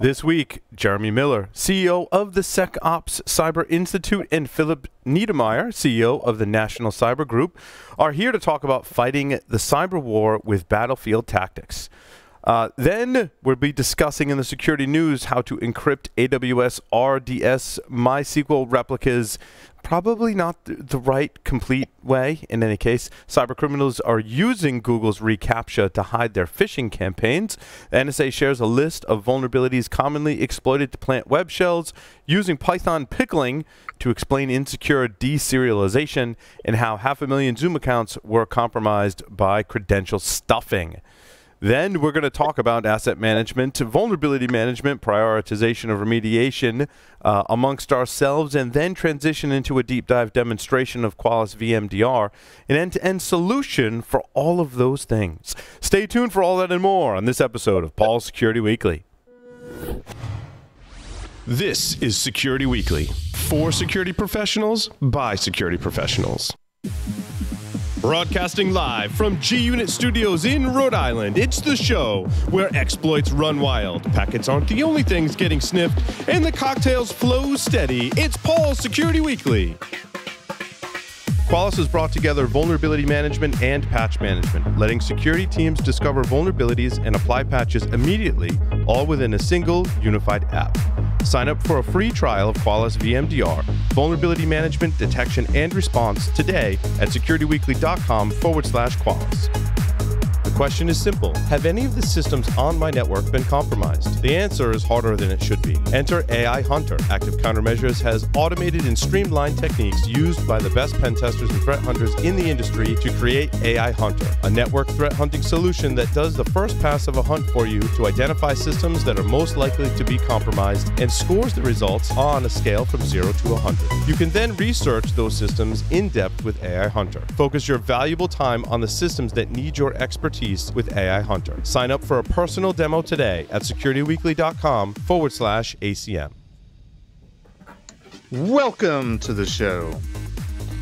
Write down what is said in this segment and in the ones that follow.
This week, Jeremy Miller, CEO of the SecOps Cyber Institute, and Philip Niedermair, CEO of the National Cyber Group, are here to talk about fighting the cyber war with battlefield tactics. Uh, then we'll be discussing in the security news how to encrypt AWS RDS MySQL replicas. Probably not the right complete way. In any case, cyber criminals are using Google's reCAPTCHA to hide their phishing campaigns. NSA shares a list of vulnerabilities commonly exploited to plant web shells, using Python pickling to explain insecure deserialization and how half a million Zoom accounts were compromised by credential stuffing. Then we're going to talk about asset management, vulnerability management, prioritization of remediation uh, amongst ourselves, and then transition into a deep dive demonstration of Qualys VMDR, an end to end solution for all of those things. Stay tuned for all that and more on this episode of Paul's Security Weekly. This is Security Weekly for security professionals by security professionals. Broadcasting live from G Unit Studios in Rhode Island, it's the show where exploits run wild, packets aren't the only things getting sniffed, and the cocktails flow steady. It's Paul's Security Weekly. Qualys has brought together vulnerability management and patch management, letting security teams discover vulnerabilities and apply patches immediately, all within a single, unified app. Sign up for a free trial of Qualys VMDR, vulnerability management, detection, and response today at securityweekly.com forward slash Qualys. The question is simple Have any of the systems on my network been compromised? The answer is harder than it should be. Enter AI Hunter. Active Countermeasures has automated and streamlined techniques used by the best pen testers and threat hunters in the industry to create AI Hunter, a network threat hunting solution that does the first pass of a hunt for you to identify systems that are most likely to be compromised and scores the results on a scale from 0 to 100. You can then research those systems in depth with AI Hunter. Focus your valuable time on the systems that need your expertise with AI Hunter. Sign up for a personal demo today at securityweekly.com forward slash ACM. Welcome to the show.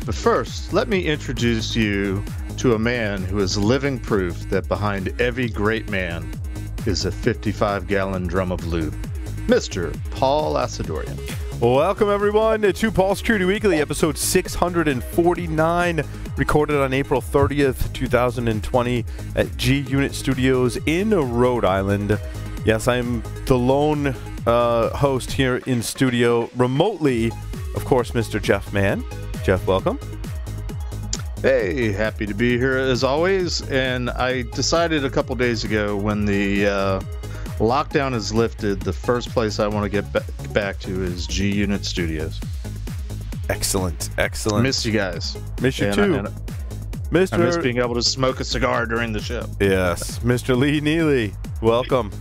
But first, let me introduce you to a man who is living proof that behind every great man is a 55 gallon drum of lube. Mr. Paul Asadoorian. Welcome, everyone, to Paul Security Weekly, episode 649, recorded on April 30th, 2020, at G Unit Studios in Rhode Island. Yes, I'm the lone uh, host here in studio remotely. Of course, Mr. Jeff Man. Jeff, welcome. Hey, happy to be here as always. And I decided a couple days ago when the uh, lockdown is lifted, the first place I want to get back to is G Unit Studios. Excellent, excellent. Miss you guys. Miss you And too, I, and Mr. I miss being able to smoke a cigar during the show. yes, Mr. Lee Neely. Welcome.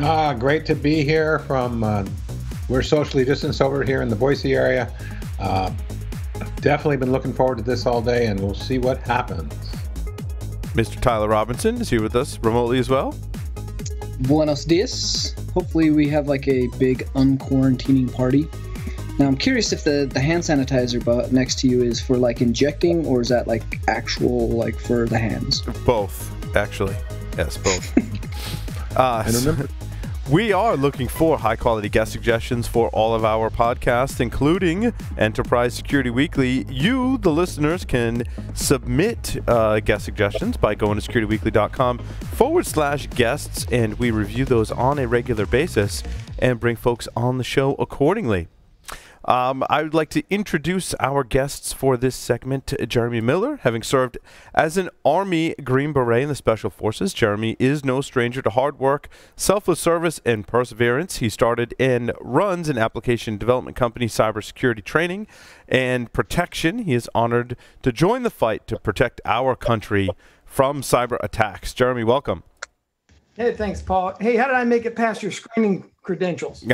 Ah, great to be here from. Uh, we're socially distanced over here in the Boise area. Uh, definitely been looking forward to this all day, and we'll see what happens. Mr. Tyler Robinson is here with us remotely as well. Buenos dias. Hopefully, we have like a big unquarantining party. Now, I'm curious if the, the hand sanitizer bu- next to you is for like injecting or is that like actual, like for the hands? Both, actually. Yes, both. uh, And remember- we are looking for high quality guest suggestions for all of our podcasts, including Enterprise Security Weekly. You, the listeners, can submit uh, guest suggestions by going to securityweekly.com forward slash guests, and we review those on a regular basis and bring folks on the show accordingly. Um, I would like to introduce our guests for this segment. Jeremy Miller, having served as an Army Green Beret in the Special Forces, Jeremy is no stranger to hard work, selfless service, and perseverance. He started and runs an application development company, cybersecurity training and protection. He is honored to join the fight to protect our country from cyber attacks. Jeremy, welcome. Hey, thanks, Paul. Hey, how did I make it past your screening credentials?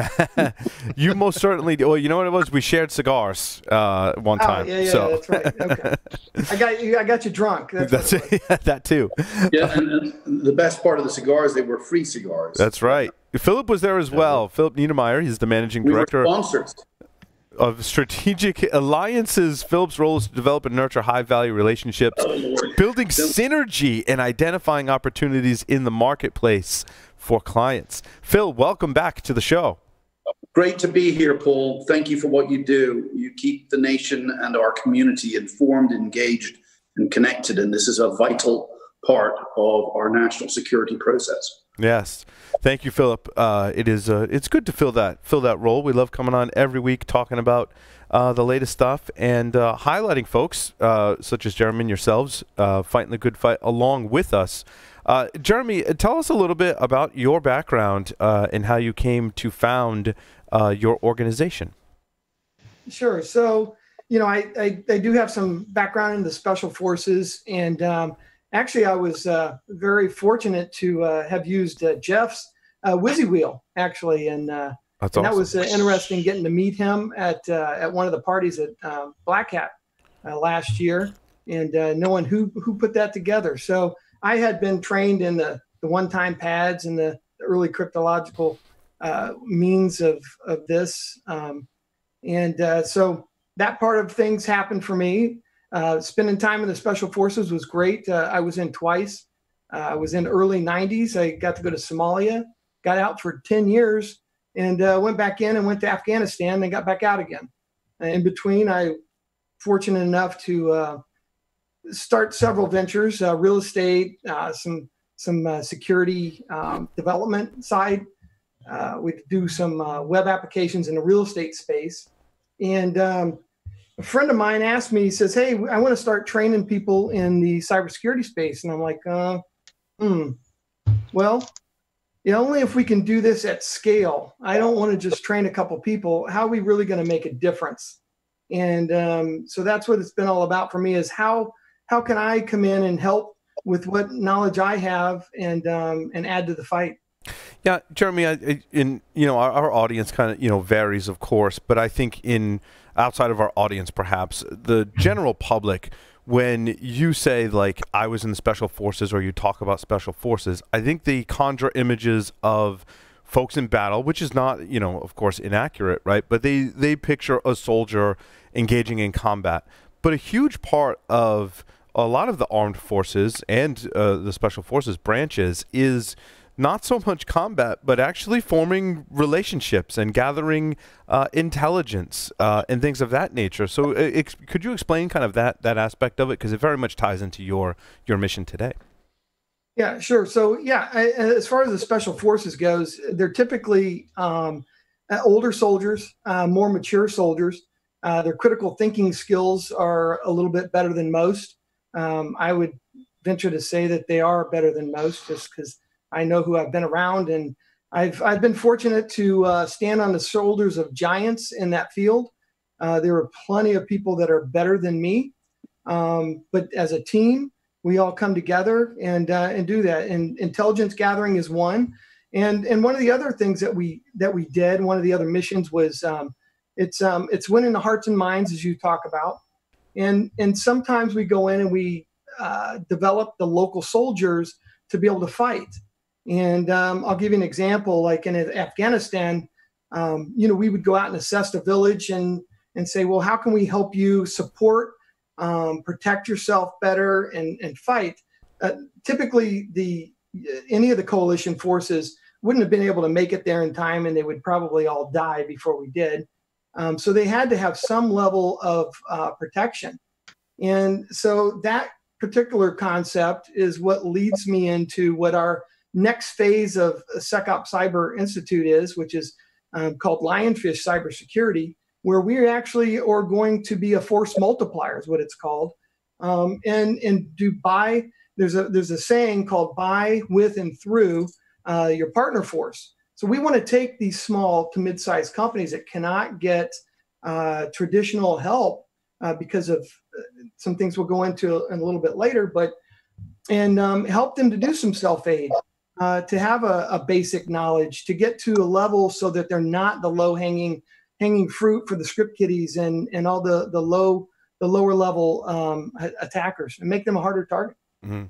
you most certainly. Well, you know what it was? We shared cigars uh, one Oh, time. yeah, yeah, so that's right. Okay, I got you. I got you drunk. That's, That's what it was. that too. Yeah, and, and the best part of the cigars, they were free cigars. That's right. Philip was there as well. Philip Niedermair, he's the managing we were director sponsors. Of strategic alliances. Philip's role is to develop and nurture high value relationships, Oh, building synergy and identifying opportunities in the marketplace for clients. Phil, welcome back to the show. Great to be here, Paul. Thank you for what you do. You keep the nation and our community informed, engaged, and connected, and this is a vital part of our national security process. Yes, thank you, Philip. Uh, it is uh, it's good to fill that fill that role. We love coming on every week talking about uh, the latest stuff and uh, highlighting folks uh, such as Jeremy and yourselves uh, fighting the good fight along with us. Jeremy, tell us a little bit about your background and how you came to found your organization. Sure. So, you know, I, I, I, do have some background in the special forces and um, actually, I was uh, very fortunate to uh, have used uh, Jeff's uh, Whizzy Wheel actually, and, uh, and awesome. that was uh, interesting getting to meet him at at one of the parties at um, Black Hat last year, and knowing who who put that together. So I had been trained in the the one time pads and the, the early cryptological means of of this, um, and so that part of things happened for me. Uh, spending time in the special forces was great. Uh, I was in twice. Uh, I was in early 90s. I got to go to Somalia, got out for 10 years, and uh, went back in and went to Afghanistan, and got back out again. in between, I fortunate enough to uh, start several ventures: real estate, some some security um, development side. we do some web applications in the real estate space, and um, a friend of mine asked me, he says, Hey, I want to start training people in the cybersecurity space. And I'm like, uh, hmm, well, yeah, only if we can do this at scale. I don't want to just train a couple people. How are we really going to make a difference? And um, so that's what it's been all about for me is how, how can I come in and help with what knowledge I have and, um, and add to the fight? Yeah, Jeremy, I, in, you know, our, our audience kind of, you know, varies of course, but I think in, outside of our audience, perhaps the general public, when you say like I was in the special forces or you talk about special forces, I think they conjure images of folks in battle, which is not, you know, of course, inaccurate, right? But they they picture a soldier engaging in combat. But a huge part of a lot of the armed forces and uh, the special forces branches is not so much combat, but actually forming relationships and gathering uh, intelligence uh, and things of that nature. So, uh, could you explain kind of that that aspect of it because it very much ties into your your mission today? Yeah, sure. So, yeah, I, as far as the special forces goes, they're typically um, uh, older soldiers, uh, more mature soldiers. Uh, their critical thinking skills are a little bit better than most. Um, I would venture to say that they are better than most, just because I know who I've been around, and I've I've been fortunate to uh, stand on the shoulders of giants in that field. Uh, there are plenty of people that are better than me, um, but as a team, we all come together and uh, and do that. And intelligence gathering is one. And and one of the other things that we that we did, one of the other missions was um, it's um, it's winning the hearts and minds as you talk about. And and sometimes we go in and we uh, develop the local soldiers to be able to fight. And um, I'll give you an example. Like in Afghanistan, um, you know, we would go out and assess the village and and say, well, how can we help you support, um, protect yourself better, and and fight? Uh, typically, the any of the coalition forces wouldn't have been able to make it there in time, and they would probably all die before we did. Um, so they had to have some level of uh, protection, and so that particular concept is what leads me into what our next phase of SecOps Cyber Institute is, which is um, called Lionfish Cybersecurity, where we actually are going to be a force multiplier, is what it's called. Um, and do by there's a there's a saying called by with and through uh, your partner force. So we want to take these small to mid-sized companies that cannot get uh, traditional help uh, because of uh, some things we'll go into in a little bit later, but and um, help them to do some self-aid uh, to have a, a, basic knowledge, to get to a level so that they're not the low hanging hanging fruit for the script kiddies and and all the the low the lower level um, attackers and make them a harder target. Mm-hmm.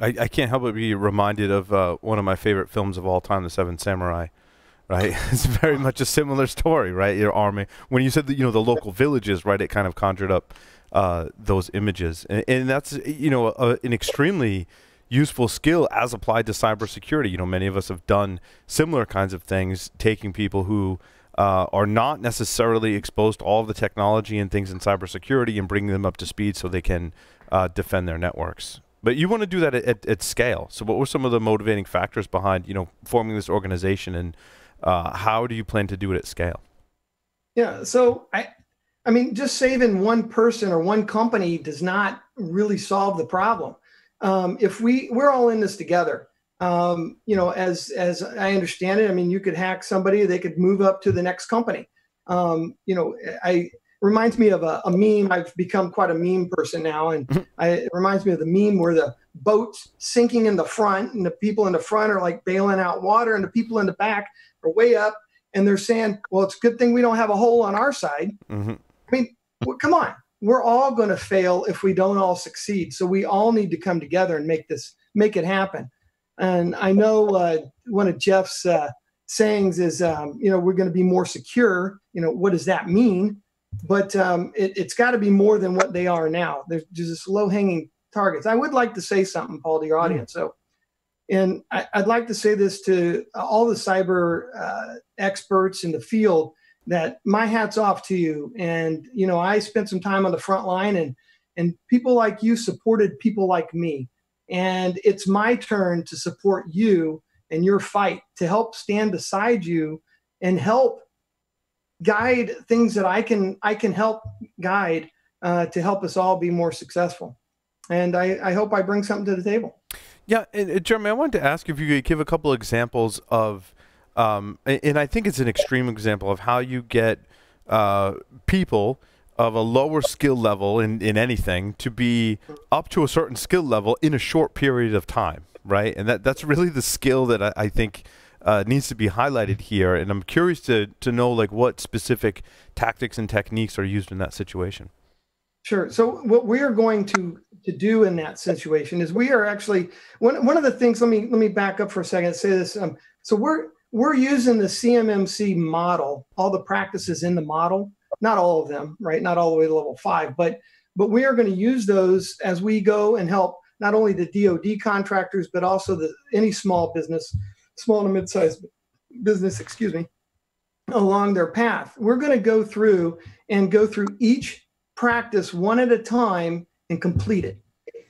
I, I, can't help but be reminded of uh, one of my favorite films of all time, The Seven Samurai. Right, it's very much a similar story, right? Your army. When you said that, you know, the local villages, right, it kind of conjured up uh, those images, and, and, that's you know a, an extremely useful skill as applied to cybersecurity. You know, many of us have done similar kinds of things, taking people who uh, are not necessarily exposed to all of the technology and things in cybersecurity and bringing them up to speed so they can uh, defend their networks. But you want to do that at, at, at, scale. So, what were some of the motivating factors behind you know forming this organization, and uh, how do you plan to do it at scale? Yeah. So I, I mean, just saving one person or one company does not really solve the problem. Um, if we we're all in this together, um, you know, as as I understand it, I mean, you could hack somebody, they could move up to the next company. Um, you know, I reminds me of a, a, meme. I've become quite a meme person now, and mm-hmm. I, it reminds me of the meme where the boat's sinking in the front, and the people in the front are like bailing out water, and the people in the back are way up, and they're saying, "Well, it's a good thing we don't have a hole on our side." Mm-hmm. I mean, well, come on, we're all going to fail if we don't all succeed. So we all need to come together and make this make it happen. And I know uh, one of Jeff's uh, sayings is, um, you know, we're going to be more secure. You know, what does that mean? But um, it, has got to be more than what they are now. There's just low hanging targets. I would like to say something, Paul, to your audience. So, and I, would like to say this to all the cyber uh, experts in the field that my hat's off to you. And you know, I spent some time on the front line, and and people like you supported people like me. And it's my turn to support you and your fight to help stand beside you and help guide things that I can I can help guide uh, to help us all be more successful. And I, I hope I bring something to the table. Yeah, and, and Jeremy, I wanted to ask if you could give a couple examples of, um, and I think it's an extreme example of how you get uh, people of a lower skill level in, in anything to be up to a certain skill level in a short period of time, right? And that, that's really the skill that I, I think uh, needs to be highlighted here. And I'm curious to, to know like what specific tactics and techniques are used in that situation. Sure. So what we are going to to do in that situation is we are actually one one of the things. Let me let me back up for a second. Say this. Um, so we're we're using the CMMC model, all the practices in the model not all of them, right? Not all the way to level five, but but we are going to use those as we go and help not only the DoD contractors, but also the any small business, small to mid-sized business, excuse me, along their path. We're going to go through and go through each practice one at a time and complete it.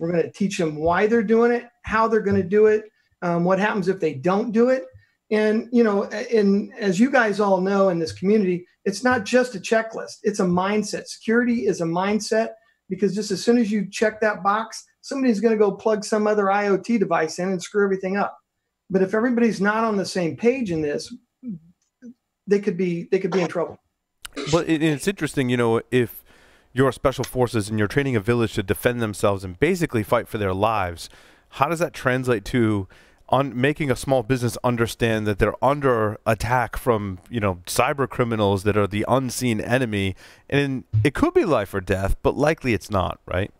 We're going to teach them why they're doing it, how they're going to do it, um, what happens if they don't do it, and you know, and as you guys all know in this community, it's not just a checklist; it's a mindset. Security is a mindset because just as soon as you check that box, somebody's going to go plug some other IoT device in and screw everything up. But if everybody's not on the same page in this, they could be they could be in trouble. But it's interesting, you know, if you're special forces and you're training a village to defend themselves and basically fight for their lives, how does that translate to on making a small business understand that they're under attack from you know cyber criminals that are the unseen enemy. And it could be life or death but likely it's not right?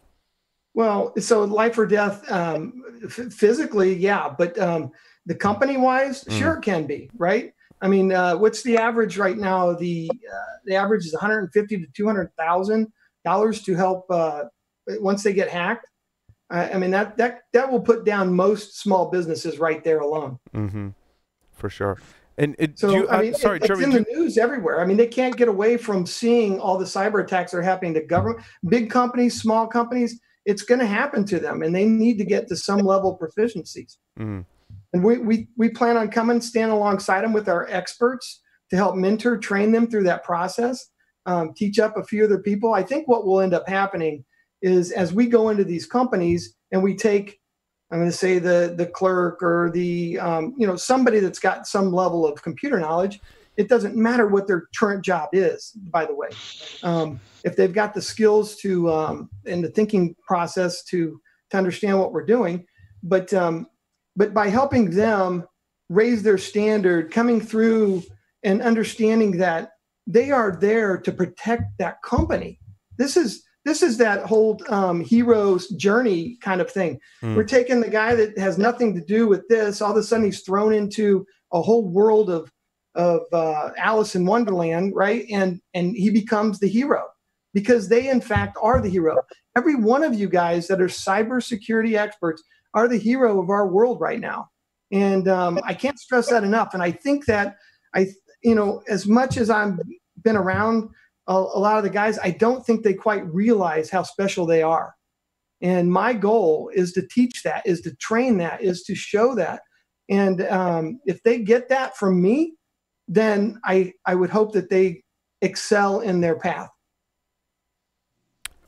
Well so life or death um, f- physically yeah but um, the company wise mm. sure it can be right? I mean uh, what's the average right now? The uh, the average is 150 to 200000 dollars to help uh, once they get hacked I, I mean that that that will put down most small businesses right there alone. Mm-hmm. For sure. And it, so, you, I mean, sorry, it, it's in the news everywhere. I mean, they can't get away from seeing all the cyber attacks that are happening to government, big companies, small companies. It's going to happen to them, and they need to get to some level of proficiencies. Mm. And we, we we plan on coming, stand alongside them with our experts to help mentor, train them through that process, um, teach up a few other people. I think what will end up happening is as we go into these companies and we take i'm going to say the the clerk or the um, you know somebody that's got some level of computer knowledge it doesn't matter what their current job is by the way. Um, if they've got the skills to um, and the thinking process to to understand what we're doing but um, but by helping them raise their standard coming through and understanding that they are there to protect that company. This is this is that whole um, hero's journey kind of thing. Mm. We're taking the guy that has nothing to do with this. All of a sudden, he's thrown into a whole world of of uh, Alice in Wonderland, right? And and he becomes the hero because they, in fact, are the hero. Every one of you guys that are cybersecurity experts are the hero of our world right now. And um, I can't stress that enough. And I think that I, you know, as much as I've been around a, a lot of the guys, I don't think they quite realize how special they are. And my goal is to teach that, is to train that, is to show that. And um, if they get that from me, then I, I would hope that they excel in their path.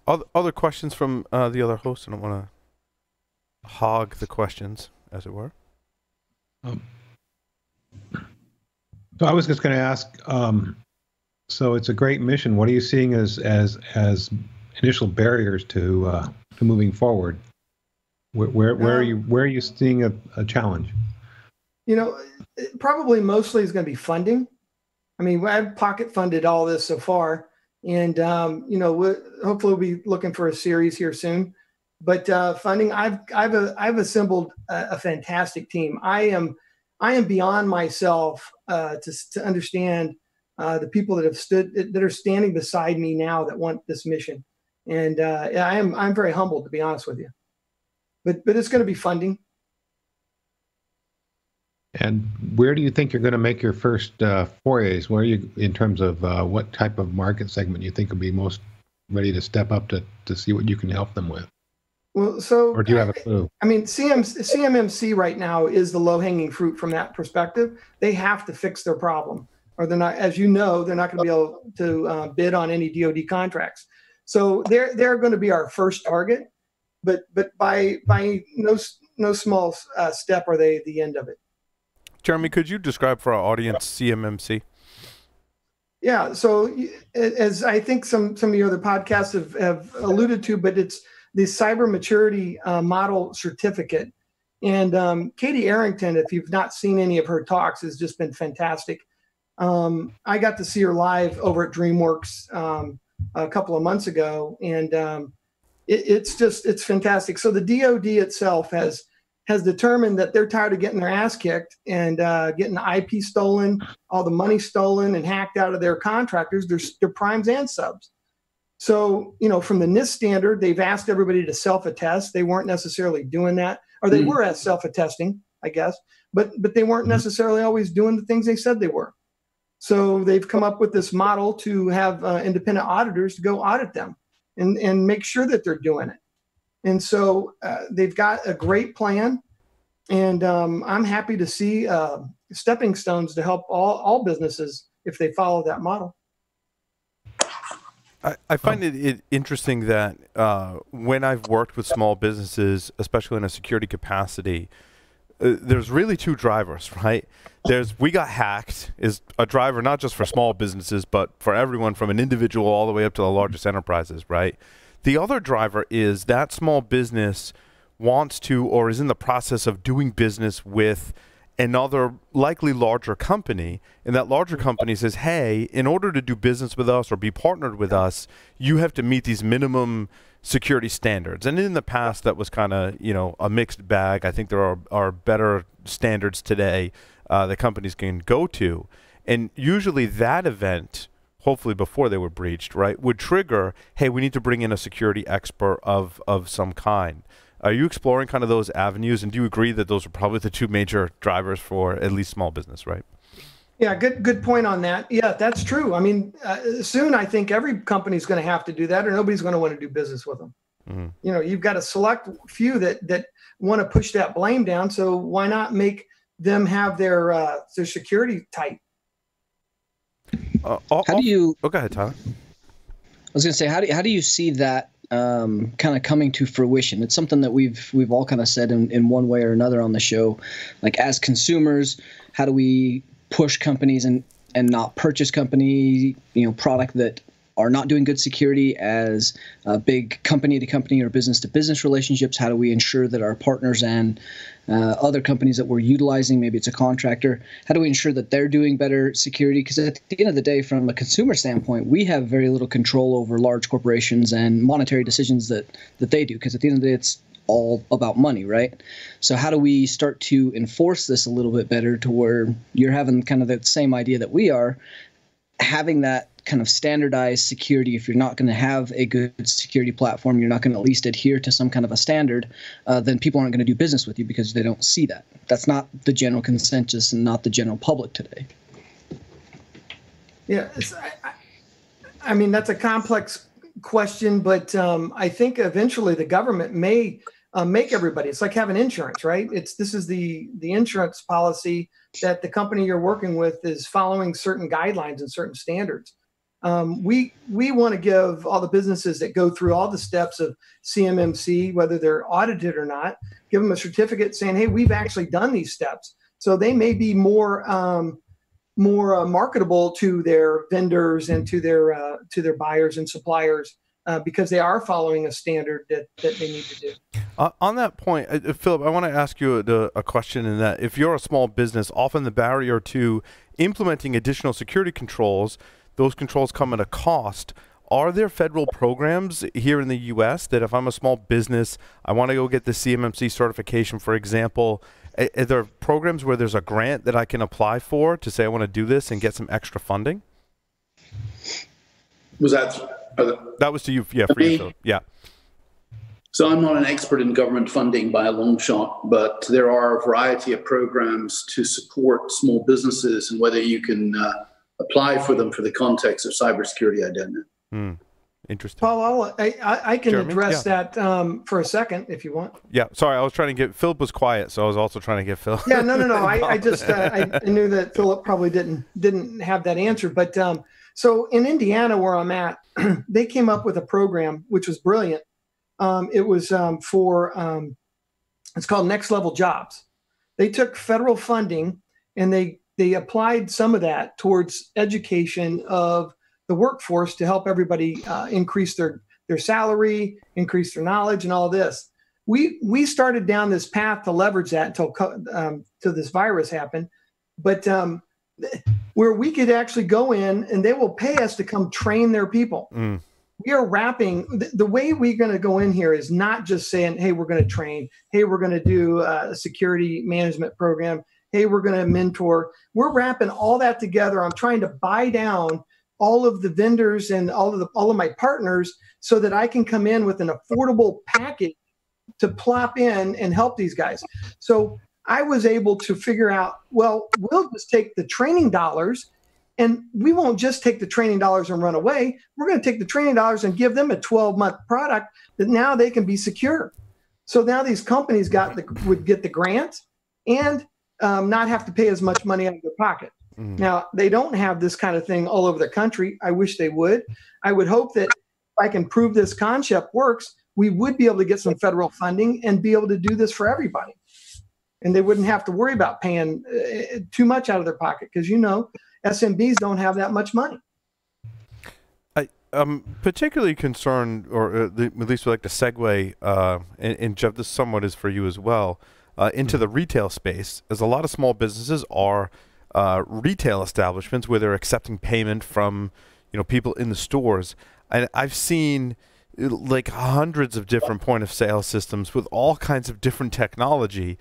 Other questions from uh, the other hosts? I don't want to hog the questions, as it were. Um, so I was just going to ask. Um, so it's a great mission. What are you seeing as as as initial barriers to uh, to moving forward? Where where, where are you where are you seeing a, a challenge? You know, probably mostly is going to be funding. I mean, I've pocket funded all this so far, and um, you know, we'll, hopefully we'll be looking for a series here soon. But uh, funding, I've I've a, I've assembled a, a, fantastic team. I am I am beyond myself uh, to to understand uh, the people that have stood that are standing beside me now that want this mission, and uh, I am I'm very humbled to be honest with you. But but it's going to be funding. And where do you think you're going to make your first uh, forays? Where are you in terms of uh, what type of market segment you think will be most ready to step up to, to see what you can help them with? Well, so or do you have a clue? I mean, CM, CMMC right now is the low hanging fruit from that perspective. They have to fix their problem, or they're not. As you know, they're not going to be able to uh, bid on any DoD contracts. So they're they're going to be our first target, but but by by no no small uh, step are they the end of it. Jeremy, could you describe for our audience CMMC? Yeah, so as I think some some of your other podcasts have, have alluded to, but it's the cyber maturity uh, model certificate. And um, Katie Arrington, if you've not seen any of her talks, has just been fantastic. Um, I got to see her live over at DreamPort um, a couple of months ago, and um, it, it's just it's fantastic. So the DoD itself has has determined that they're tired of getting their ass kicked and uh, getting the IP stolen, all the money stolen and hacked out of their contractors, their, their primes and subs. So, you know, from the NIST standard, they've asked everybody to self-attest. They weren't necessarily doing that, or they mm. were as self-attesting, I guess, but but they weren't mm-hmm. necessarily always doing the things they said they were. So they've come up with this model to have uh, independent auditors to go audit them and and make sure that they're doing it. And so uh, they've got a great plan. And um, I'm happy to see uh, stepping stones to help all, all businesses if they follow that model. I, I find it, it, interesting that uh, when I've worked with small businesses, especially in a security capacity, Uh, there's really two drivers, right? There's we got hacked is a driver not just for small businesses, but for everyone from an individual all the way up to the largest enterprises, right? The other driver is that small business wants to or is in the process of doing business with another likely larger company and that larger company says hey in order to do business with us or be partnered with us you have to meet these minimum security standards and in the past that was kind of you know a mixed bag i think there are, are better standards today uh, that companies can go to and usually that event hopefully before they were breached, right, would trigger, hey, we need to bring in a security expert of of some kind. Are you exploring kind of those avenues, and do you agree that those are probably the two major drivers for at least small business, right? Yeah, good good point on that. Yeah, that's true. I mean, uh, soon I think every company is going to have to do that, or nobody's going to want to do business with them. Mm-hmm. You know, you've got a select few that that want to push that blame down. So why not make them have their uh, their security tight? Uh, how do you? Oh, go ahead, Tyler. I was going to say, how do how do you see that um, kind of coming to fruition? It's something that we've we've all kind of said in, in one way or another on the show. Like as consumers, how do we push companies and and not purchase company you know product that are not doing good security as a big company to company or business to business relationships? How do we ensure that our partners and uh, other companies that we're utilizing, maybe it's a contractor, how do we ensure that they're doing better security? Because at the end of the day, from a consumer standpoint, we have very little control over large corporations and monetary decisions that, that they do. Because at the end of the day, it's all about money, right? So how do we start to enforce this a little bit better to where you're having kind of the same idea that we are, having that kind of standardized security, if you're not going to have a good security platform, you're not going to at least adhere to some kind of a standard, uh, then people aren't going to do business with you because they don't see that. That's not the general consensus and not the general public today. Yeah, I, I, mean that's a complex question, but um, I think eventually the government may uh, make everybody. It's like having insurance, right? It's this is the the insurance policy that the company you're working with is following certain guidelines and certain standards. Um, we we want to give all the businesses that go through all the steps of CMMC, whether they're audited or not, give them a certificate saying, "Hey, we've actually done these steps." So they may be more um, more uh, marketable to their vendors and to their uh, to their buyers and suppliers uh, because they are following a standard that, that they need to do. Uh, on that point, uh, Philip, I want to ask you a, a, question in that if you're a small business, often the barrier to implementing additional security controls, those controls come at a cost. Are there federal programs here in the U.S. that if I'm a small business, I want to go get the CMMC certification, for example, are there programs where there's a grant that I can apply for to say I want to do this and get some extra funding? Was that that was to you, yeah, for you, Philip. Yeah. So I'm not an expert in government funding by a long shot, but there are a variety of programs to support small businesses and whether you can uh, apply for them for the context of cybersecurity identity. Hmm. Interesting. Paul, I'll, I, I can Jeremy? address yeah. that um, for a second if you want. Yeah, sorry, I was trying to get Philip was quiet, so I was also trying to get Philip. Yeah, no, no, no. I, I just uh, I knew that Philip probably didn't didn't have that answer, but um, so in Indiana, where I'm at, they came up with a program which was brilliant. Um, it was um, for um, it's called Next Level Jobs. They took federal funding and they they applied some of that towards education of the workforce to help everybody uh, increase their their salary, increase their knowledge, and all this. We we started down this path to leverage that until um, till this virus happened, but um, where we could actually go in and they will pay us to come train their people. Mm. We are wrapping the, the way we're going to go in here is not just saying, hey, we're going to train, hey, we're going to do a security management program, hey, we're going to mentor. We're wrapping all that together. I'm trying to buy down all of the vendors and all of the all of my partners so that I can come in with an affordable package to plop in and help these guys. So I was able to figure out, well, we'll just take the training dollars and we won't just take the training dollars and run away. We're going to take the training dollars and give them a 12 month product that now they can be secure. So now these companies got the, would get the grant and um, not have to pay as much money out of their pocket. Mm. Now they don't have this kind of thing all over the country. I wish they would. I would hope that if I can prove this concept works, we would be able to get some federal funding and be able to do this for everybody and they wouldn't have to worry about paying uh, too much out of their pocket because you know SMBs don't have that much money. I am particularly concerned, or uh, at least would like to segue, uh, and, and, Jeff, this somewhat is for you as well, uh, into the retail space, as a lot of small businesses are uh, retail establishments where they're accepting payment from you know people in the stores, and I've seen like hundreds of different point of sale systems with all kinds of different technology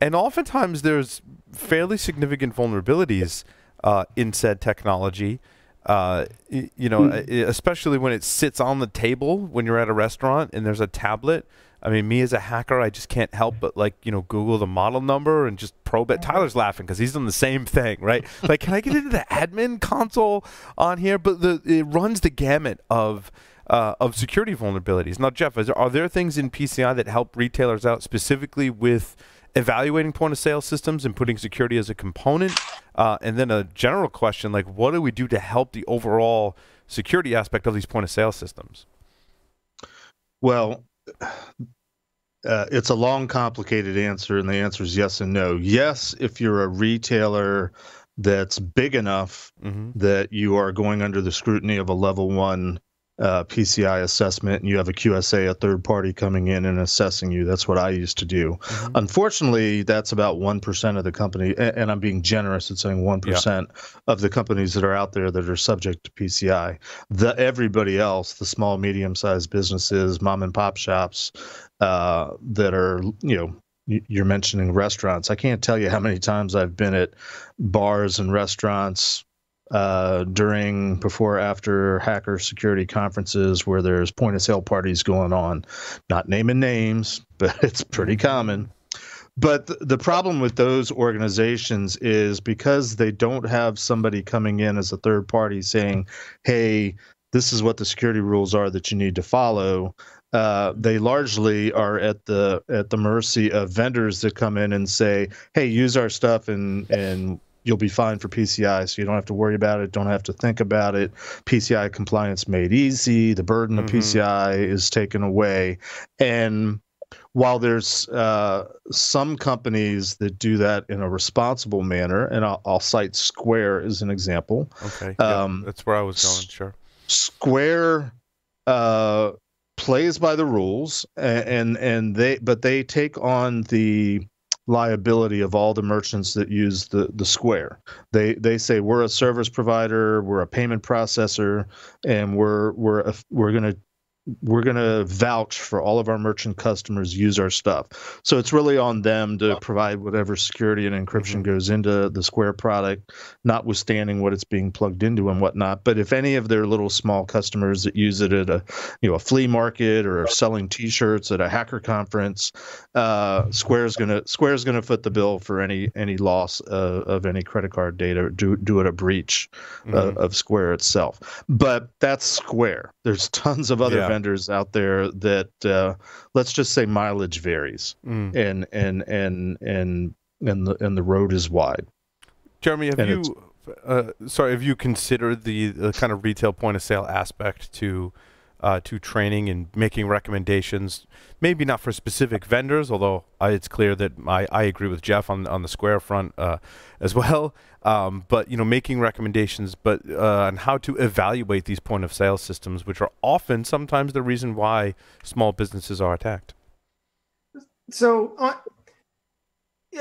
and oftentimes there's fairly significant vulnerabilities uh, in said technology. Uh, you know, mm. especially when it sits on the table when you're at a restaurant and there's a tablet. I mean, me as a hacker, I just can't help but like you know Google the model number and just probe it. Tyler's laughing because he's done the same thing, right? like, can I get into the admin console on here? But the it runs the gamut of. Uh, of security vulnerabilities. Now, Jeff, there, are there things in PCI that help retailers out specifically with evaluating point of sale systems and putting security as a component? Uh, and then a general question like, what do we do to help the overall security aspect of these point of sale systems? Well, uh, it's a long, complicated answer, and the answer is yes and no. Yes, if you're a retailer that's big enough mm-hmm. that you are going under the scrutiny of a level one uh, PCI assessment and you have a QSA, a third party coming in and assessing you. That's what I used to do. Mm-hmm. Unfortunately, that's about 1% of the company, and I'm being generous at saying 1% yeah. of the companies that are out there that are subject to PCI. The everybody else, the small, medium sized businesses, mom and pop shops uh, that are, you know, you're mentioning restaurants. I can't tell you how many times I've been at bars and restaurants uh, during, before, after hacker security conferences where there's point of sale parties going on. Not naming names, but it's pretty common. But th- the problem with those organizations is because they don't have somebody coming in as a third party saying, hey, this is what the security rules are that you need to follow. Uh, they largely are at the at the mercy of vendors that come in and say, "Hey, use our stuff and and you'll be fine for PCI, so you don't have to worry about it, don't have to think about it. PCI compliance made easy, the burden mm-hmm. of PCI is taken away, and while there's uh, some companies that do that in a responsible manner, and I'll, I'll cite Square as an example. Okay, um, yeah, that's where I was going. Sure. Square uh, plays by the rules, and and they but they take on the liability of all the merchants that use the the square. They they say we're a service provider we're a payment processor and we're we're a, we're going to we're going to vouch for all of our merchant customers use our stuff. So it's really on them to provide whatever security and encryption mm-hmm. goes into the Square product, notwithstanding what it's being plugged into and whatnot. But if any of their little small customers that use it at a you know a flea market or selling T-shirts at a hacker conference, uh, Square's gonna Square's gonna foot the bill for any any loss uh, of any credit card data due, due to a breach uh, mm-hmm. uh, of Square itself. But that's Square. There's tons of other yeah vendors out there that uh, let's just say mileage varies mm. and and and and and the and the road is wide. Jeremy, have and you uh, sorry, have you considered the, the kind of retail point of sale aspect to uh, to training and making recommendations. Maybe not for specific vendors, although I, it's clear that I, I agree with Jeff on on the Square front uh, as well. Um, but you know, making recommendations, but uh, on how to evaluate these point of sale systems, which are often sometimes the reason why small businesses are attacked. So. Uh,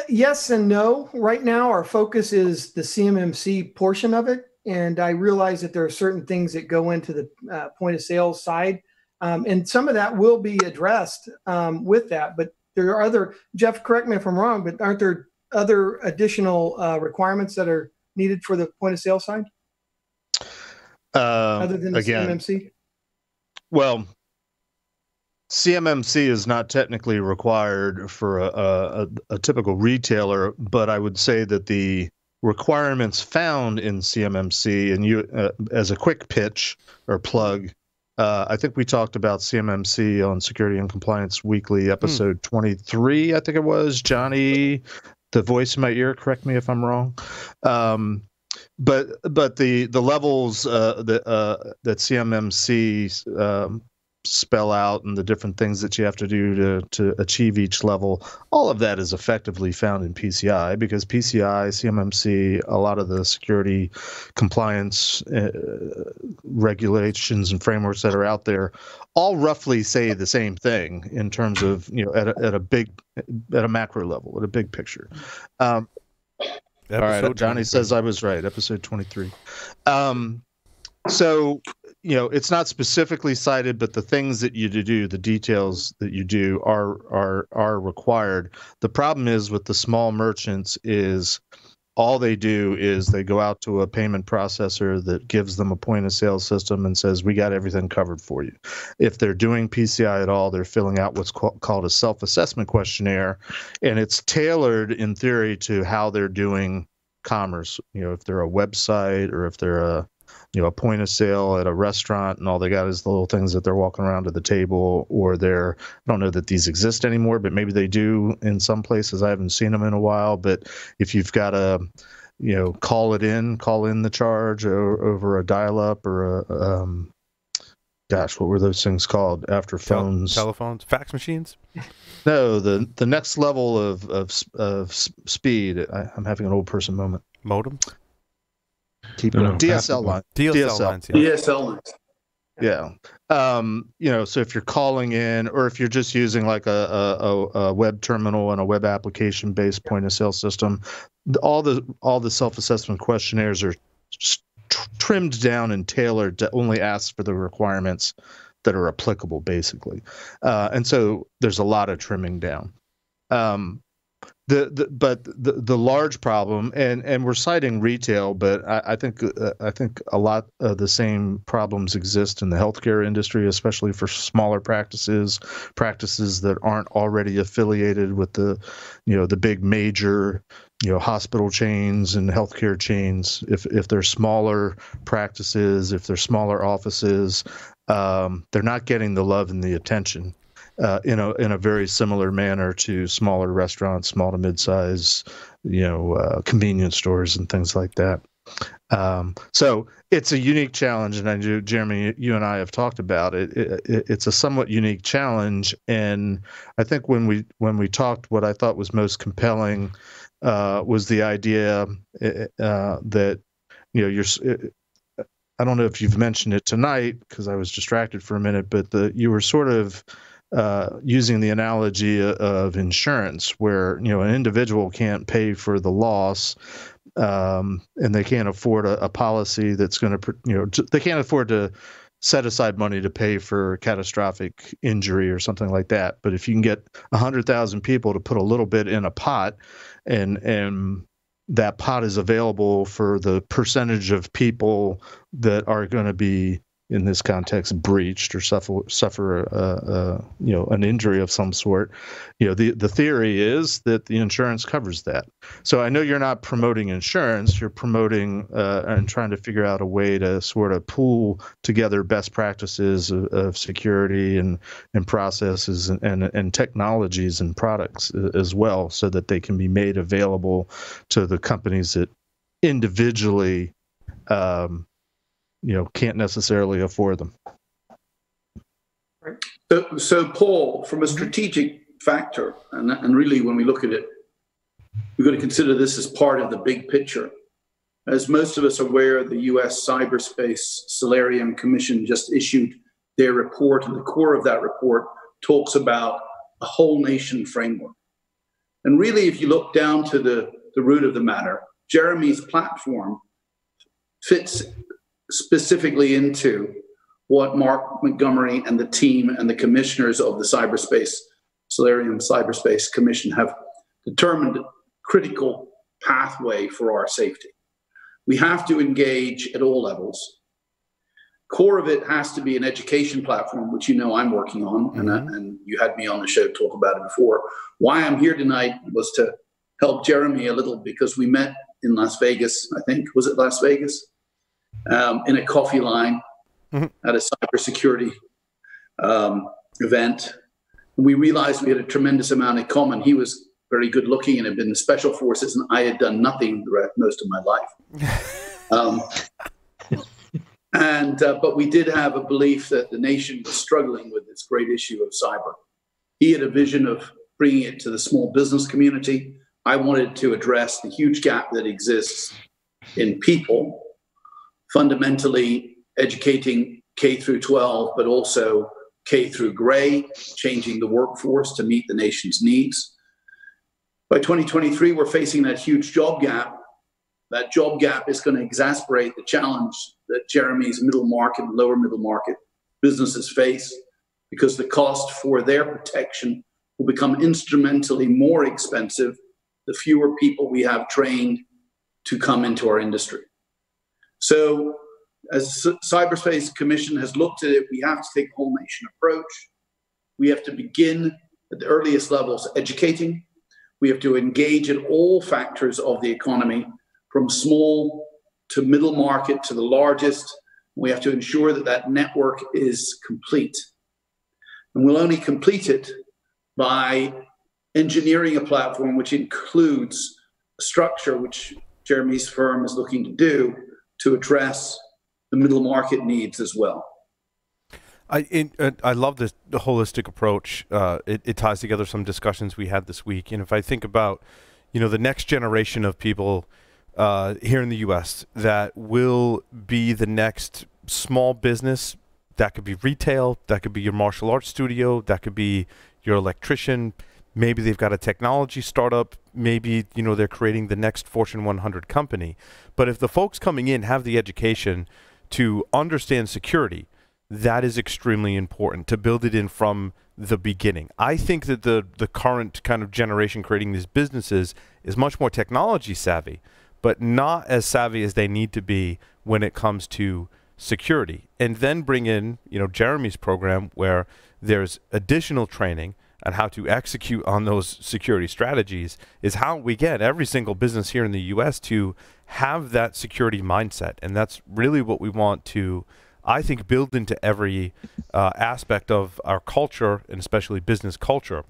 yes and no. Right now, our focus is the CMMC portion of it and I realize that there are certain things that go into the uh, point of sale side, um, and some of that will be addressed um, with that. But there are other Jeff, correct me if I'm wrong, but aren't there other additional uh, requirements that are needed for the point of sale side, uh, other than the again, CMMC? Well, CMMC is not technically required for a, a, a, typical retailer, but I would say that the requirements found in CMMC, and you, uh, as a quick pitch or plug, uh, I think we talked about CMMC on Security and Compliance Weekly, hmm. episode mm. 23, I think it was. Johnny, the voice in my ear, correct me if I'm wrong. Um, but but the the levels uh, that uh, that CMMC um, spell out and the different things that you have to do to, to achieve each level, all of that is effectively found in PCI because PCI, CMMC, a lot of the security compliance uh, regulations and frameworks that are out there all roughly say the same thing in terms of, you know, at a, at a big, at a macro level, at a big picture. Um, all right, Johnny says I was right. Episode 23. Um, so you know it's not specifically cited but the things that you do the details that you do are are are required. The problem is with the small merchants is all they do is they go out to a payment processor that gives them a point of sale system and says we got everything covered for you. If they're doing pci at all they're filling out what's called a self-assessment questionnaire and it's tailored in theory to how they're doing commerce. You know if they're a website or if they're a you know a point of sale at a restaurant and all they got is the little things that they're walking around to the table or they're i don't know that these exist anymore but maybe they do in some places. I haven't seen them in a while but if you've got a you know call it in call in the charge or, over a dial up or a um, gosh what were those things called? After phones. telephones? Fax machines? No the the next level of of, of speed. I, i'm having an old person moment. Modem Keep going. DSL line. DSL, DSL lines. Yeah. DSL lines. Yeah. Um, you know, so if you're calling in or if you're just using like a, a, a web terminal and a web application based point of sale system, all the all the self assessment questionnaires are trimmed down and tailored to only ask for the requirements that are applicable, basically. Uh, and so there's a lot of trimming down. Um, the, the but the the large problem and and we're citing retail but i, I think uh, i think a lot of the same problems exist in the healthcare industry especially for smaller practices practices that aren't already affiliated with the you know the big major you know hospital chains and healthcare chains. If if they're smaller practices if they're smaller offices um, they're not getting the love and the attention uh, in a in a very similar manner to smaller restaurants, small to mid-size, you know, uh, convenience stores and things like that. Um, so it's a unique challenge, and I know Jeremy, you and I have talked about it. It, it. It's a somewhat unique challenge, and I think when we when we talked, what I thought was most compelling uh, was the idea uh, that you know you're. I don't know if you've mentioned it tonight because I was distracted for a minute, but the you were sort of uh, using the analogy of insurance, where you know an individual can't pay for the loss, um, and they can't afford a, a policy that's going to, you know, they can't afford to set aside money to pay for catastrophic injury or something like that. But if you can get hundred thousand people to put a little bit in a pot, and and that pot is available for the percentage of people that are going to be in this context breached or suffer suffer you know an injury of some sort. You know the the theory is that the insurance covers that. So i know you're not promoting insurance. You're promoting uh, and trying to figure out a way to sort of pool together best practices of, of security and and processes and, and and technologies and products as well so that they can be made available to the companies that individually um, you know can't necessarily afford them. So, so Paul, from a strategic factor, and, and really when we look at it, we've got to consider this as part of the big picture. As most of us are aware, the US Cyberspace Solarium Commission just issued their report, and the core of that report talks about a whole nation framework. And really, if you look down to the, the root of the matter, Jeremy's platform fits specifically into what Mark Montgomery and the team and the commissioners of the cyberspace, Solarium Cyberspace Commission, have determined critical pathway for our safety. We have to engage at all levels. Core of it has to be an education platform, which you know I'm working on, mm-hmm. and, and you had me on the show talk about it before. Why I'm here tonight was to help Jeremy a little because we met in Las Vegas, I think. Was it Las Vegas? Um, in a coffee line mm-hmm. at a cybersecurity um, event. We realized we had a tremendous amount in common. He was very good looking and had been in special forces, and I had done nothing the rest, most of my life. um, and uh, but we did have a belief that the nation was struggling with this great issue of cyber. He had a vision of bringing it to the small business community. I wanted to address the huge gap that exists in people fundamentally educating K through 12, but also K through gray, changing the workforce to meet the nation's needs. By 2023, we're facing that huge job gap. That job gap is going to exacerbate the challenge that Jeremy's middle market and lower middle market businesses face because the cost for their protection will become instrumentally more expensive the fewer people we have trained to come into our industry. So, as Cyberspace Commission has looked at it, we have to take a whole nation approach. We have to begin at the earliest levels educating. We have to engage in all factors of the economy, from small to middle market to the largest. We have to ensure that that network is complete. And we'll only complete it by engineering a platform which includes a structure which Jeremy's firm is looking to do, to address the middle market needs as well. I uh, I love this the holistic approach. Uh, it, it ties together some discussions we had this week, and if I think about, you know, the next generation of people uh, here in the U.S. that will be the next small business. That could be retail. That could be your martial arts studio. That could be your electrician maybe they've got a technology startup maybe you know they're creating the next fortune 100 company but if the folks coming in have the education to understand security that is extremely important to build it in from the beginning. I think that the the current kind of generation creating these businesses is much more technology savvy, but not as savvy as they need to be when it comes to security. And then bring in, you know, Jeremy's program where there's additional training on how to execute on those security strategies is how we get every single business here in the US to have that security mindset. And that's really what we want to I think, build into every uh, aspect of our culture and especially business culture.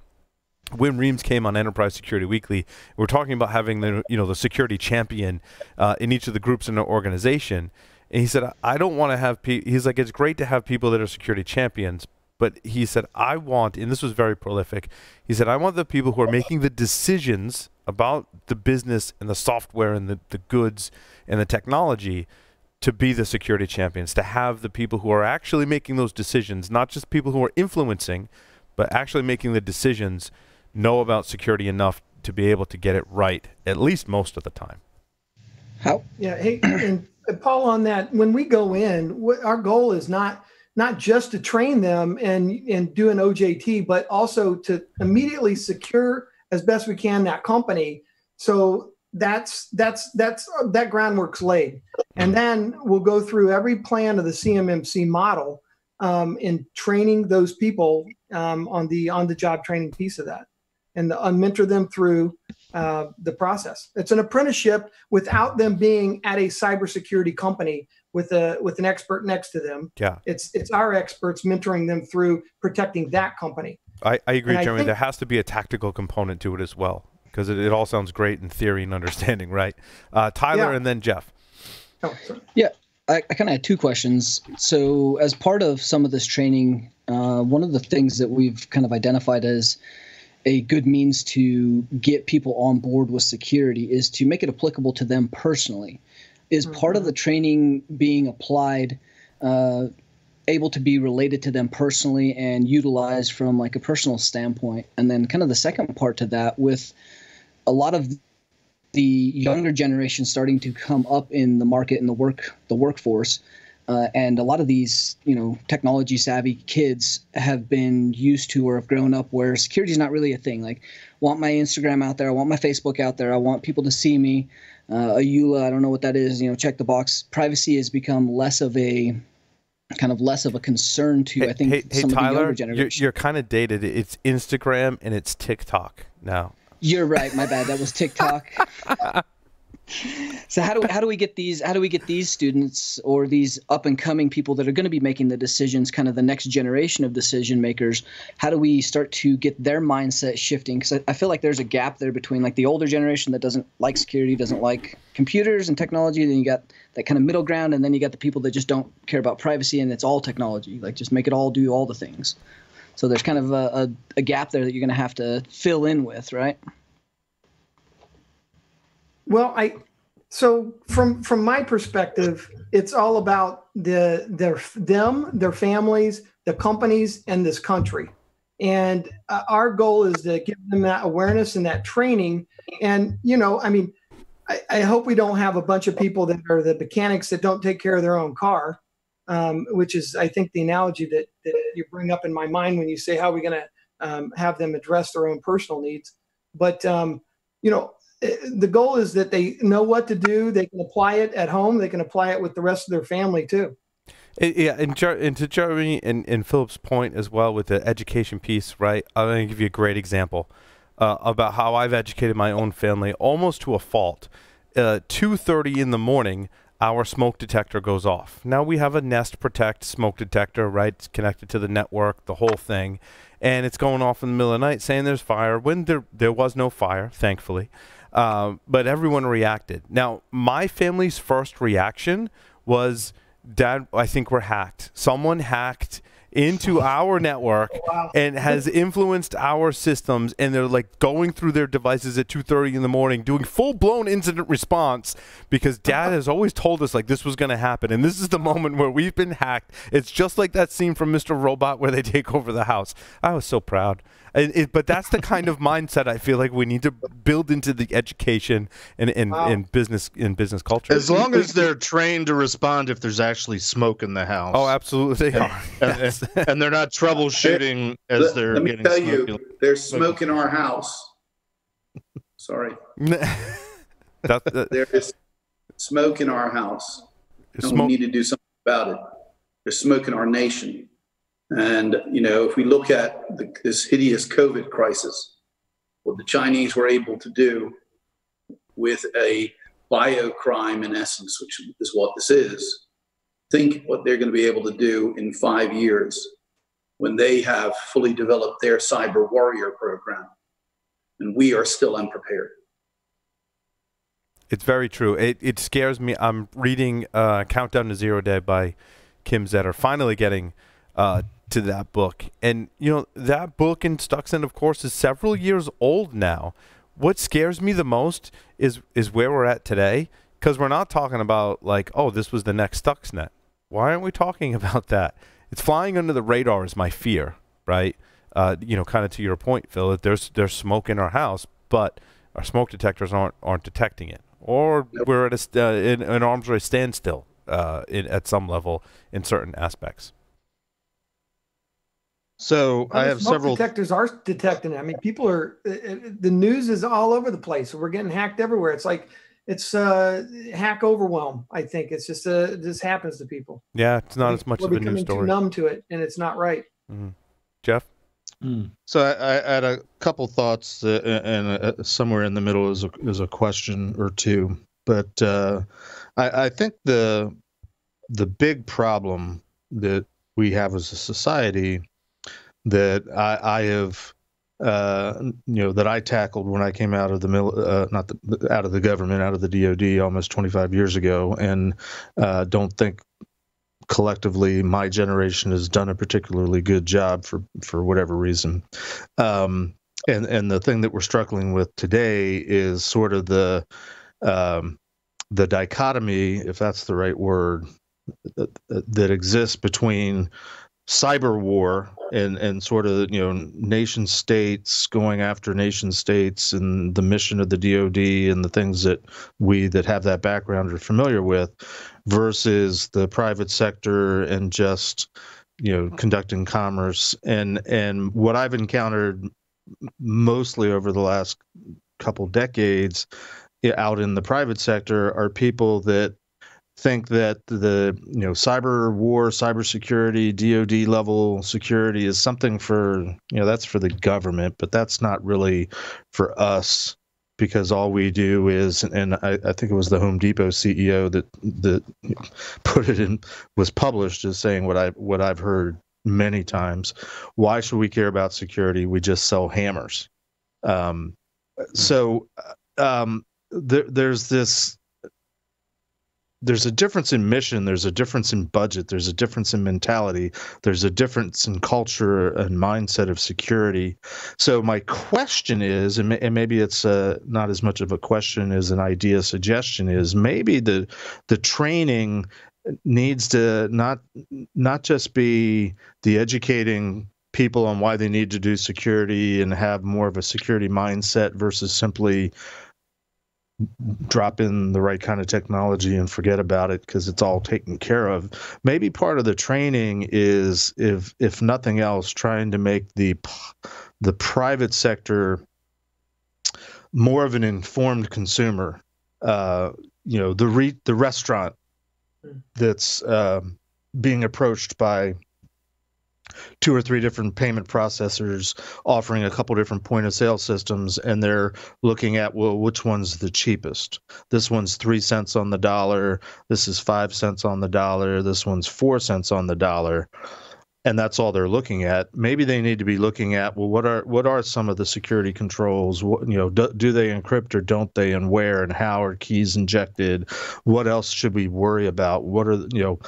When Reams came on Enterprise Security Weekly, we are talking about having the you know the security champion uh, in each of the groups in our organization, and he said, "I don't want to have people." He's like, "It's great to have people that are security champions, but he said, I want, and this was very prolific. He said, I want the people who are making the decisions about the business and the software and the, the goods and the technology to be the security champions, to have the people who are actually making those decisions, not just people who are influencing, but actually making the decisions, know about security enough to be able to get it right, at least most of the time. How? Yeah. Hey, and Paul, on that, when we go in, what, our goal is not not just to train them and and do an OJT, but also to immediately secure as best we can that company. So that's that's that's that groundwork's laid. And then we'll go through every plan of the cmmc model um, in training those people um, on the on the job training piece of that. And the, uh, mentor them through uh, the process. It's an apprenticeship without them being at a cybersecurity company with a with an expert next to them yeah it's it's our experts mentoring them through protecting that company i, I agree and jeremy I think, there has to be a tactical component to it as well because it, it all sounds great in theory and understanding, right? Uh, Tyler yeah. and then Jeff. Oh, yeah, I, I kind of had two questions. So, as part of some of this training, uh, one of the things that we've kind of identified as a good means to get people on board with security is to make it applicable to them personally. Is mm-hmm. part of the training being applied uh, able to be related to them personally and utilized from like a personal standpoint? And then, kind of the second part to that with a lot of the younger generation starting to come up in the market and the work the workforce uh, and a lot of these you know technology savvy kids have been used to or have grown up where security is not really a thing like want my instagram out there i want my facebook out there i want people to see me uh, a EULA, i don't know what that is you know check the box privacy has become less of a kind of less of a concern to hey, I think hey, some hey, of Tyler, the younger generation. You're, you're kind of dated. It's Instagram and it's TikTok now. You're right. My bad. That was TikTok. so how do we, how do we get these how do we get these students or these up and coming people that are going to be making the decisions kind of the next generation of decision makers how do we start to get their mindset shifting? Because I, I, feel like there's a gap there between like the older generation that doesn't like security doesn't like computers and technology then you got that kind of middle ground and then you got the people that just don't care about privacy and it's all technology. Like just make it all do all the things. So there's kind of a, a, a gap there that you're going to have to fill in with, right? Well, I so from from my perspective, it's all about the their them, their families, the companies, and this country. And uh, our goal is to give them that awareness and that training. And you know, I mean, I, I hope we don't have a bunch of people that are the mechanics that don't take care of their own car um, which is, I think, the analogy that, that you bring up in my mind when you say how are we going to um, have them address their own personal needs. But um, you know, the goal is that they know what to do. They can apply it at home. They can apply it with the rest of their family too. Yeah, and, and to Jeremy and, and Philip's point as well with the education piece, right? I'm going to give you a great example uh, about how I've educated my own family almost to a fault. Uh, 2.30 in the morning, our smoke detector goes off. Now we have a Nest Protect smoke detector, right? It's connected to the network, the whole thing. And it's going off in the middle of the night saying there's fire when there, there was no fire, thankfully. Uh, but everyone reacted. Now, my family's first reaction was, Dad, I think we're hacked. Someone hacked into our network wow. and has influenced our systems and they're like going through their devices at 2.30 in the morning doing full-blown incident response because dad has always told us like this was going to happen and this is the moment where we've been hacked it's just like that scene from mr robot where they take over the house i was so proud it, but that's the kind of mindset I feel like we need to build into the education and in, Wow. in business in business culture. As long as they're trained to respond if there's actually smoke in the house. oh, absolutely, they are. and, Yes. and they're not troubleshooting as Let, they're let me getting tell smoke. you, there's smoke in our house. Sorry, that, that, there is smoke in our house, and smoke, we need to do something about it. There's smoke in our nation, and you know, if we look at the, this hideous COVID crisis, what the Chinese were able to do with a biocrime, in essence, which is what this is, think what they're going to be able to do in five years when they have fully developed their cyber warrior program, and we are still unprepared. It's very true. It it scares me. I'm reading uh, Countdown to Zero Day by Kim Zetter. Finally getting uh, to that book, and you know that book in Stuxnet, of course, is several years old now. What scares me the most is is where we're at today, because we're not talking about like, oh, this was the next Stuxnet. Why aren't we talking about that? It's flying under the radar is my fear, right? Uh, you know, kind of to your point, Phil. That there's there's smoke in our house, but our smoke detectors aren't aren't detecting it, or we're at a st- uh, in an arms race standstill uh, in, at some level in certain aspects. So I the have smoke several. detectors are detecting it. I mean, people are uh, uh, the news is all over the place. We're getting hacked everywhere. It's like it's uh, hack overwhelm. I think it's just uh, this happens to people. Yeah, it's not as much We're of a news story. numb to it, and it's not right. Jeff, Mm. So I, I had a couple thoughts, uh, and uh, somewhere in the middle is a is a question or two. But uh, I, I think the the big problem that we have as a society that I, I have uh, you know that I tackled when I came out of the mil- uh, not the, out of the government, out of the DoD almost 25 years ago, and uh, don't think collectively my generation has done a particularly good job for for whatever reason. Um, and and the thing that we're struggling with today is sort of the um, the dichotomy, if that's the right word, that, that exists between cyber war and and sort of you know nation states going after nation states and the mission of the DoD and the things that we that have that background are familiar with versus the private sector and just you know conducting commerce. And and what I've encountered mostly over the last couple decades out in the private sector are people that think that the you know cyber war cybersecurity dod level security is something for you know that's for the government but that's not really for us because all we do is and I, I think it was the home depot ceo that that put it in was published as saying what i what i've heard many times why should we care about security? We just sell hammers. Um, so um, there, there's this there's a difference in mission there's a difference in budget there's a difference in mentality there's a difference in culture and mindset of security. So my question is and, and maybe it's uh, not as much of a question as an idea suggestion is maybe the the training needs to not not just be the educating people on why they need to do security and have more of a security mindset versus simply drop in the right kind of technology and forget about it because it's all taken care of. Maybe part of the training is if if nothing else trying to make the the private sector more of an informed consumer. Uh, you know, the re- the restaurant that's um, being approached by two or three different payment processors offering a couple different point of sale systems and they're looking at well which one's the cheapest? This one's three cents on the dollar. This is five cents on the dollar. This one's four cents on the dollar. And that's all they're looking at. Maybe they need to be looking at well what are what are some of the security controls? What, you know do, do they encrypt or don't they and where and how are keys injected? What else should we worry about? What are you know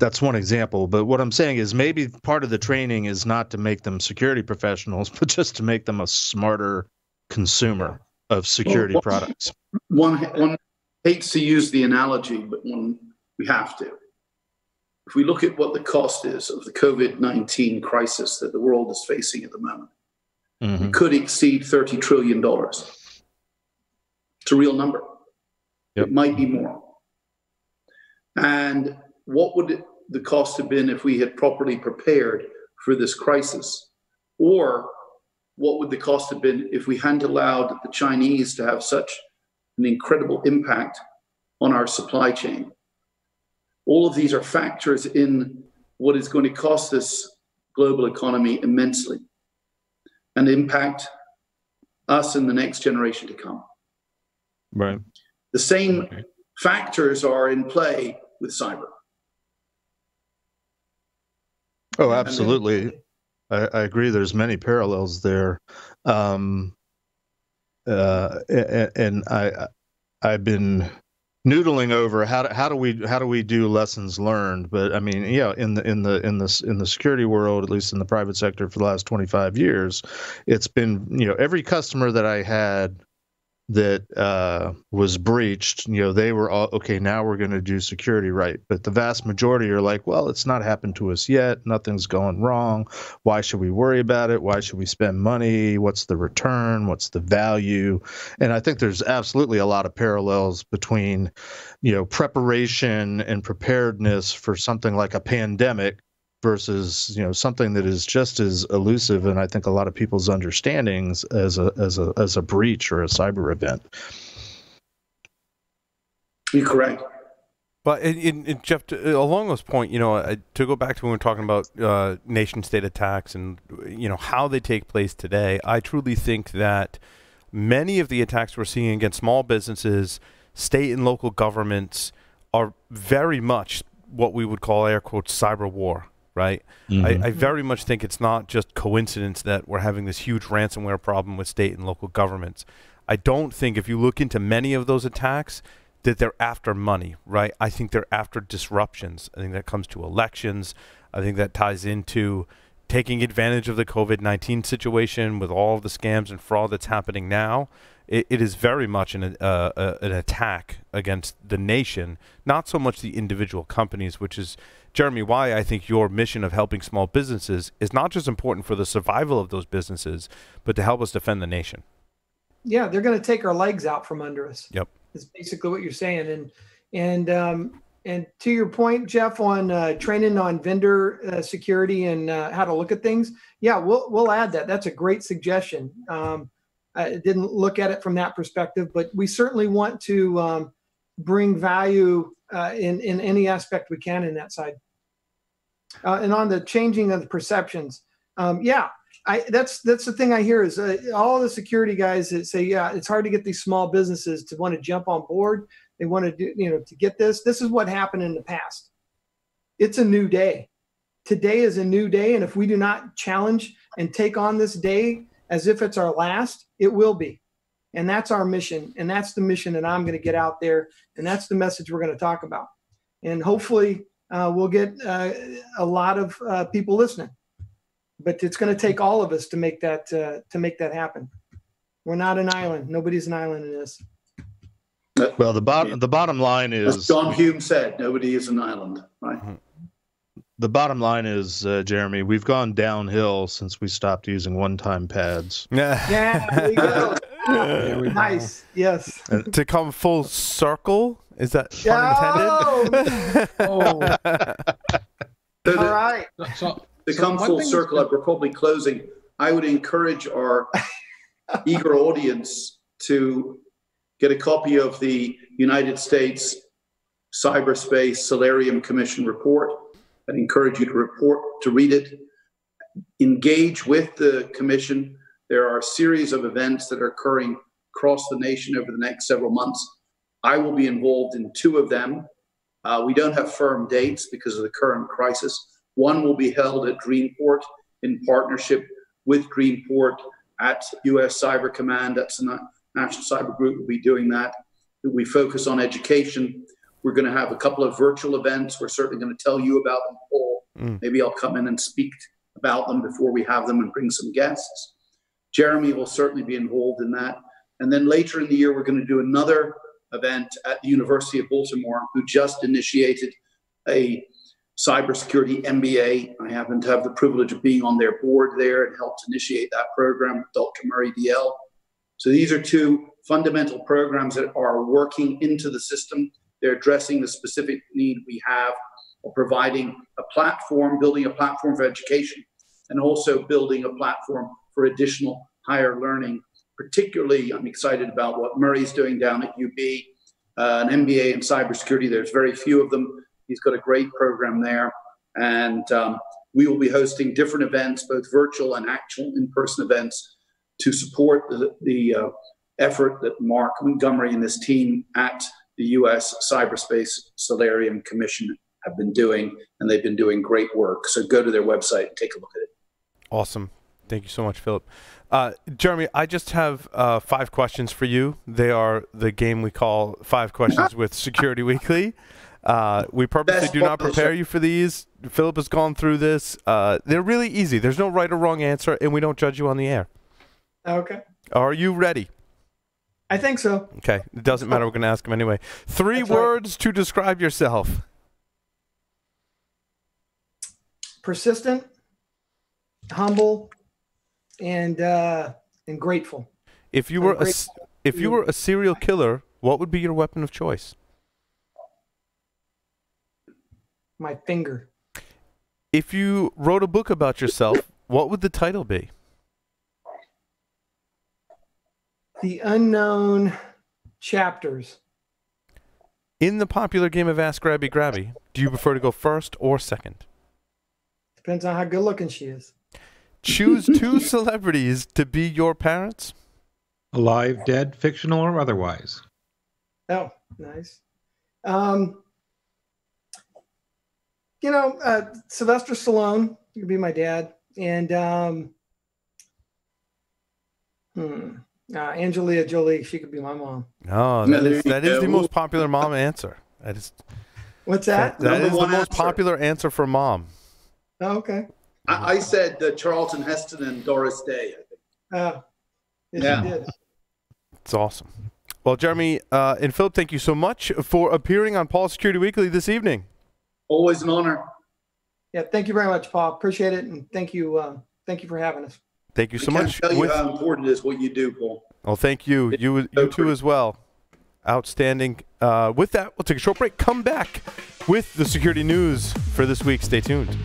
that's one example but what i'm saying is maybe part of the training is not to make them security professionals but just to make them a smarter consumer of security Well, products One one hates to use the analogy, but one we have to. if we look at what the cost is of the COVID 19 crisis that the world is facing at the moment, mm-hmm. it could exceed $30 trillion. It's a real number. Yep. It might be more. And what would it, the cost have been if we had properly prepared for this crisis? Or what would the cost have been if we hadn't allowed the Chinese to have such an incredible impact on our supply chain? All of these are factors in what is going to cost this global economy immensely and impact us and the next generation to come. Right. The same okay. factors are in play with cyber. Oh, absolutely. I, I, agree. There's many parallels there. Um, uh, and, and I, I've been noodling over how do, how do we how do we do lessons learned but i mean yeah in the in the in the in the security world at least in the private sector for the last 25 years it's been you know every customer that i had that uh, was breached, you know, they were all okay. Now we're going to do security right, but the vast majority are like, well, it's not happened to us yet. Nothing's going wrong. Why should we worry about it? Why should we spend money? What's the return? What's the value? And I think there's absolutely a lot of parallels between, you know, preparation and preparedness for something like a pandemic versus you know something that is just as elusive and I think a lot of people's understandings as a as a as a breach or a cyber event. You're correct. But in, in, Jeff, to, along this point, you know, uh, to go back to when we were talking about uh, nation-state attacks and you know how they take place today, I truly think that many of the attacks we're seeing against small businesses, state and local governments, are very much what we would call air quotes cyber war right? Mm-hmm. I, I, very much think it's not just coincidence that we're having this huge ransomware problem with state and local governments. I don't think if you look into many of those attacks that they're after money, right? I think they're after disruptions. I think that comes to elections. I think that ties into taking advantage of the COVID 19 situation with all of the scams and fraud that's happening now it, it is very much an, uh, uh, an attack against the nation, not so much the individual companies, which is, Jeremy, why I think your mission of helping small businesses is not just important for the survival of those businesses, but to help us defend the nation. Yeah, they're going to take our legs out from under us. Yep. Is basically what you're saying. And, and, um, and to your point, Jeff, on uh, training on vendor uh, security and uh, how to look at things, yeah, we'll we'll add that. That's a great suggestion. Um, I didn't look at it from that perspective, but we certainly want to um, bring value uh, in in any aspect we can in that side. Uh, and on the changing of the perceptions, um, yeah, I, that's that's the thing I hear is uh, all the security guys that say, yeah, it's hard to get these small businesses to want to jump on board. They want to do, you know, to get this. This is what happened in the past. It's a new day. Today is a new day, and if we do not challenge and take on this day as if it's our last, it will be. And that's our mission. And that's the mission that I'm going to get out there. And that's the message we're going to talk about. And hopefully, uh, we'll get uh, a lot of uh, people listening. But it's going to take all of us to make that uh, to make that happen. We're not an island. Nobody's an island in this. Well, the bottom the bottom line is As John Hume said, "Nobody is an island." Right. Mm-hmm the bottom line is, uh, Jeremy, we've gone downhill since we stopped using one-time pads. Yeah, yeah, there we nice. Yes. And to come full circle, is that pun intended? oh. so All right. So, to so come full circle, we're probably closing. I would encourage our eager audience to get a copy of the United States Cyberspace Solarium Commission report I'd encourage you to report, to read it, engage with the commission. There are a series of events that are occurring across the nation over the next several months. I will be involved in two of them. Uh, we don't have firm dates because of the current crisis. One will be held at DreamPort in partnership with DreamPort at US Cyber Command. That's the National Cyber Group will be doing that. We focus on education we're going to have a couple of virtual events. We're certainly going to tell you about them, all. Mm. Maybe I'll come in and speak about them before we have them and bring some guests. Jeremy will certainly be involved in that. And then later in the year, we're going to do another event at the University of Baltimore, who just initiated a cybersecurity MBA. I happen to have the privilege of being on their board there and helped initiate that program with Dr. Murray Dalziel. So these are two fundamental programs that are working into the system. They're addressing the specific need we have of providing a platform, building a platform for education, and also building a platform for additional higher learning. Particularly, I'm excited about what Murray's doing down at UB, uh, an MBA in cybersecurity. There's very few of them. He's got a great program there. And um, we will be hosting different events, both virtual and actual in person events, to support the, the uh, effort that Mark Montgomery and his team at the U.S. Cyberspace Solarium Commission have been doing, and they've been doing great work. So go to their website and take a look at it. Awesome. Thank you so much, Philip. Uh, Jeremy, I just have uh, five questions for you. They are the game we call Five Questions with Security Weekly. Uh, we purposely Best do not prepare you for these. Philip has gone through this. Uh, they're really easy. There's no right or wrong answer, and we don't judge you on the air. Okay. Are you ready? I think so. Okay. It doesn't matter. We're going to ask him anyway. Three That's words right. to describe yourself. Persistent, humble, and uh, and grateful. If you were a, if you were a serial killer, what would be your weapon of choice? My finger. If you wrote a book about yourself, what would the title be? The unknown chapters. In the popular game of Ask Grabby Grabby, do you prefer to go first or second? Depends on how good looking she is. Choose two celebrities to be your parents. Alive, dead, fictional, or otherwise. Oh, nice. Um, you know, uh, Sylvester Stallone could be my dad, and um, hmm, uh, Angelina Jolie, she could be my mom. Oh, that is that is the most popular mom answer. That is. What's that? that, that is the most answer. popular answer for mom. Oh, okay. I, I said uh, Charlton Heston and Doris Day. I think. Uh, yes, yeah. did. It's awesome. Well, Jeremy uh, and Philip, thank you so much for appearing on Paul Security Weekly this evening. Always an honor. Yeah, thank you very much, Paul. Appreciate it, and thank you, uh, thank you for having us. Thank you so I much. Tell you With, how important it is what you do, Paul. Well, thank you. You, you too as well. Outstanding. Uh, with that, we'll take a short break. Come back with the security news for this week. Stay tuned.